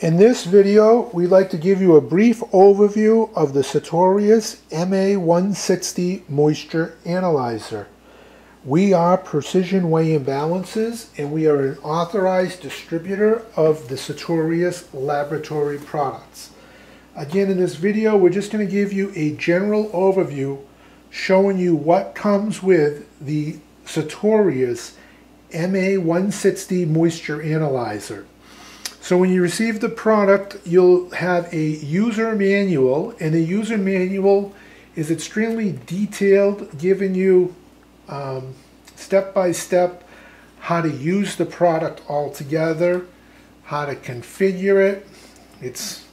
In this video, we'd like to give you a brief overview of the Sartorius MA160 Moisture Analyzer. We are Precision Weighing Balances, and we are an authorized distributor of the Sartorius laboratory products. Again, in this video, we're just going to give you a general overview showing you what comes with the Sartorius MA160 Moisture Analyzer. So when you receive the product, you'll have a user manual, and the user manual is extremely detailed, giving you um, step by step how to use the product altogether, how to configure it. It's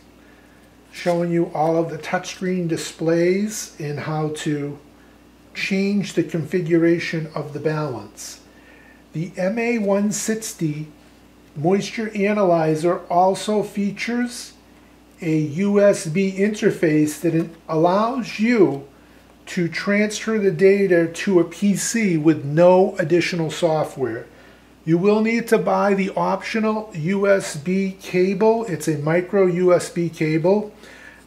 showing you all of the touchscreen displays and how to change the configuration of the balance. The MA160 Moisture Analyzer also features a USB interface that allows you to transfer the data to a PC with no additional software. You will need to buy the optional USB cable. It's a micro USB cable.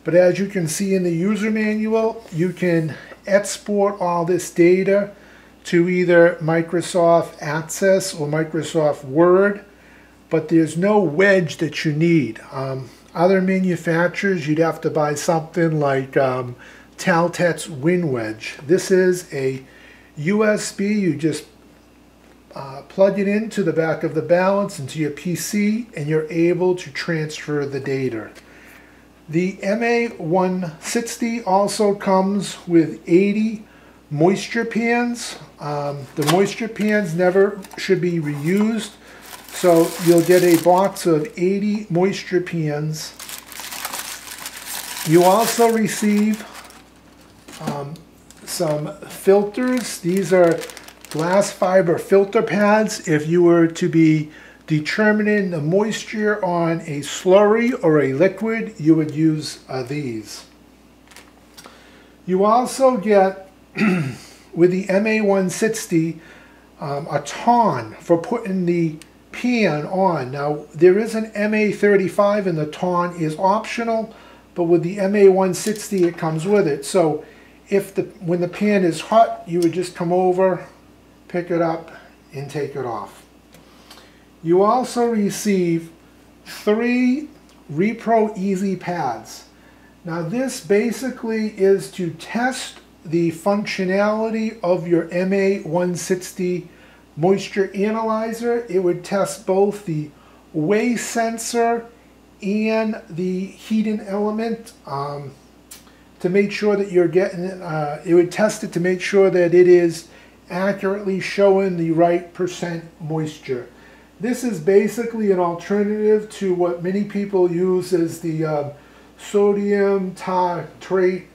But as you can see in the user manual, you can export all this data to either Microsoft Access or Microsoft Word but there's no wedge that you need. Um, other manufacturers, you'd have to buy something like um, TAL Tech's WinWedge. This is a USB, you just uh, plug it into the back of the balance into your PC and you're able to transfer the data. The MA160 also comes with 80 moisture pans. Um, the moisture pans never should be reused so you'll get a box of 80 moisture pans. You also receive um, some filters. These are glass fiber filter pads. If you were to be determining the moisture on a slurry or a liquid, you would use uh, these. You also get, with the MA160, um, a tong for putting the pan on. Now, there is an MA35 and the tong is optional, but with the MA160 it comes with it. So if the when the pan is hot, you would just come over, pick it up, and take it off. You also receive three ReproEasy pads. Now this basically is to test the functionality of your MA160 moisture analyzer. It would test both the weigh sensor and the heating element um, to make sure that you're getting it. Uh, it would test it to make sure that it is accurately showing the right percent moisture. This is basically an alternative to what many people use as the uh, sodium tartrate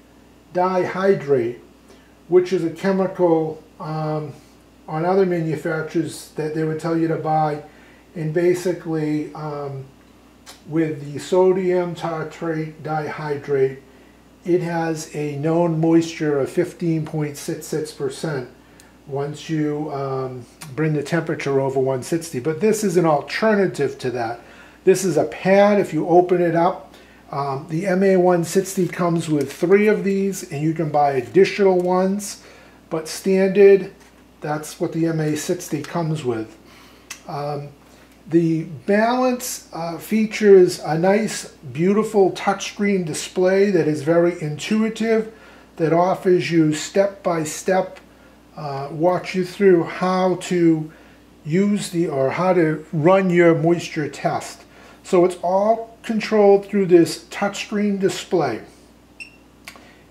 dihydrate, which is a chemical um, on other manufacturers that they would tell you to buy. And basically um, with the sodium tartrate dihydrate it has a known moisture of 15.66% once you um, bring the temperature over 160 but this is an alternative to that. This is a pad. If you open it up um, the MA160 comes with three of these and you can buy additional ones. But standard that's what the MA60 comes with. Um, the balance uh, features a nice, beautiful touchscreen display that is very intuitive, that offers you step-by-step, uh, walks you through how to use the, or how to run your moisture test. So it's all controlled through this touchscreen display.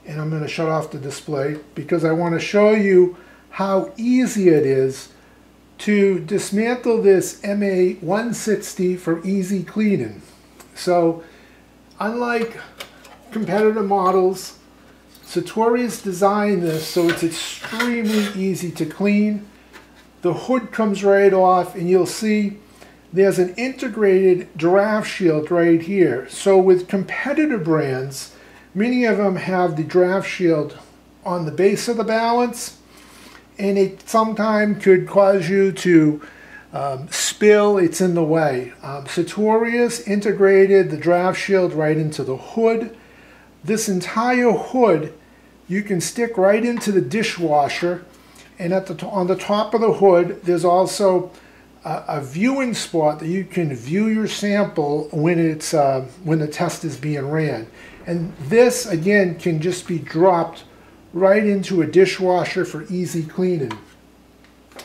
And I'm going to shut off the display because I want to show you how easy it is to dismantle this MA160 for easy cleaning. So unlike competitor models, Sartorius designed this so it's extremely easy to clean. The hood comes right off and you'll see there's an integrated draft shield right here. So with competitor brands, many of them have the draft shield on the base of the balance and it sometimes could cause you to um, spill, it's in the way. Um, Sartorius integrated the draft shield right into the hood. This entire hood you can stick right into the dishwasher and at the on the top of the hood there's also a, a viewing spot that you can view your sample when it's uh, when the test is being ran and this again can just be dropped right into a dishwasher for easy cleaning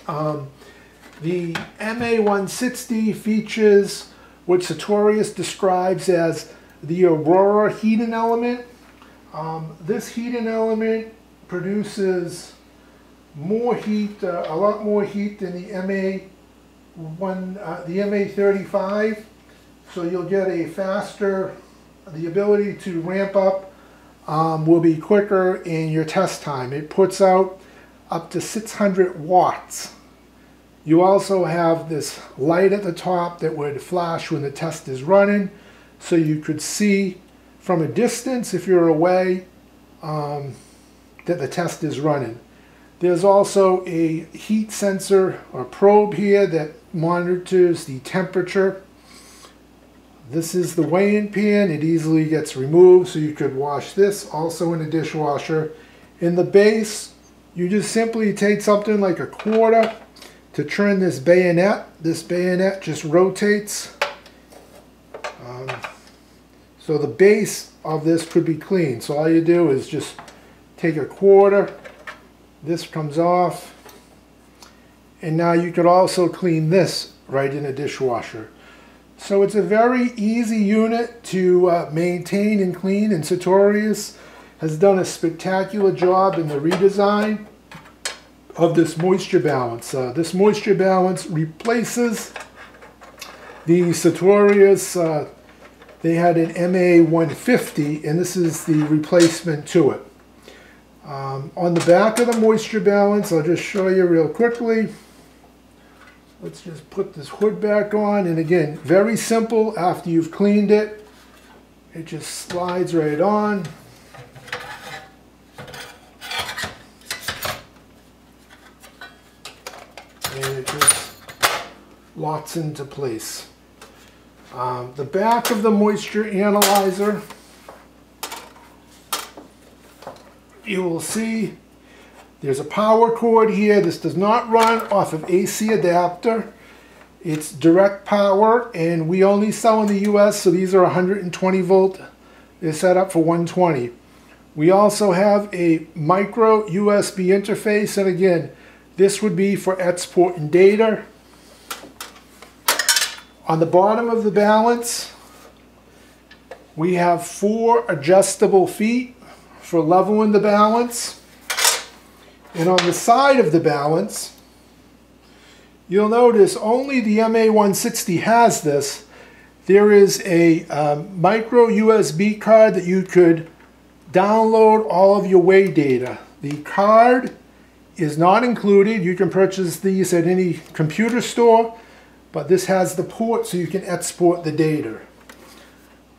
um, the MA160 features what Sartorius describes as the Aurora heating element. Um, this heating element produces more heat, uh, a lot more heat than the MA one, uh, the MA35. So you'll get a faster, the ability to ramp up um, will be quicker in your test time. It puts out up to 600 watts. You also have this light at the top that would flash when the test is running so you could see from a distance if you're away um, that the test is running. There's also a heat sensor or probe here that monitors the temperature. This is the weighing pan. It easily gets removed so you could wash this also in a dishwasher. In the base, you just simply take something like a quarter to turn this bayonet, this bayonet just rotates. Um, so the base of this could be clean. So all you do is just take a quarter, this comes off, and now you could also clean this right in a dishwasher. So it's a very easy unit to uh, maintain and clean and Sartorius has done a spectacular job in the redesign of this moisture balance. Uh, this moisture balance replaces the Sartorius, uh, they had an MA150 and this is the replacement to it. Um, on the back of the moisture balance, I'll just show you real quickly. Let's just put this hood back on and again, very simple after you've cleaned it. It just slides right on. and it just locks into place. Um, the back of the moisture analyzer, you will see there's a power cord here. This does not run off of AC adapter. It's direct power and we only sell in the US so these are 120 volt. They're set up for 120. We also have a micro USB interface and again this would be for exporting data. On the bottom of the balance, we have four adjustable feet for leveling the balance. And on the side of the balance, you'll notice only the MA160 has this. There is a um, micro USB card that you could download all of your weigh data. The card is not included. You can purchase these at any computer store, but this has the port so you can export the data.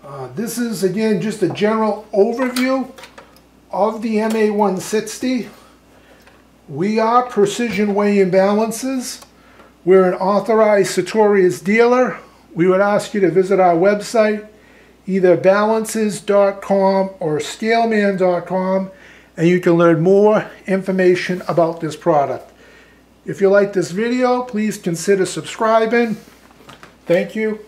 Uh, this is again just a general overview of the MA160. We are Precision Weighing Balances. We're an authorized Sartorius dealer. We would ask you to visit our website, either balances.com or scaleman.com and you can learn more information about this product. If you like this video, please consider subscribing. Thank you.